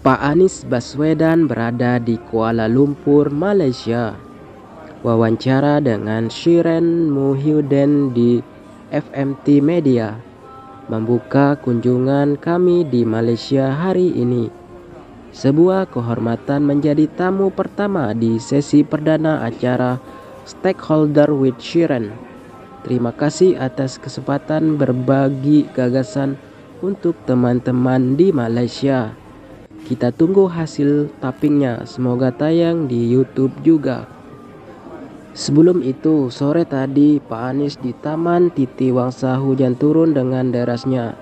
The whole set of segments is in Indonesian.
Pak Anies Baswedan berada di Kuala Lumpur, Malaysia. Wawancara dengan Shiren Muhyuden di FMT Media membuka kunjungan kami di Malaysia hari ini. Sebuah kehormatan menjadi tamu pertama di sesi perdana acara Stakeholder with Shiren. Terima kasih atas kesempatan berbagi gagasan untuk teman-teman di Malaysia. Kita tunggu hasil tappingnya, semoga tayang di YouTube juga. Sebelum itu, sore tadi Pak Anies di Taman Titi Wangsa hujan turun dengan derasnya.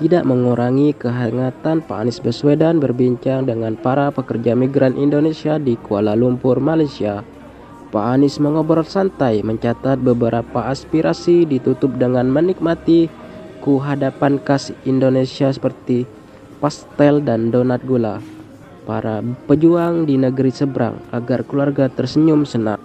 Tidak mengurangi kehangatan Pak Anies Baswedan berbincang dengan para pekerja migran Indonesia di Kuala Lumpur, Malaysia. Pak Anies mengobrol santai mencatat beberapa aspirasi ditutup dengan menikmati ku hadapan khas Indonesia seperti pastel dan donat gula. Para pejuang di negeri seberang agar keluarga tersenyum senang.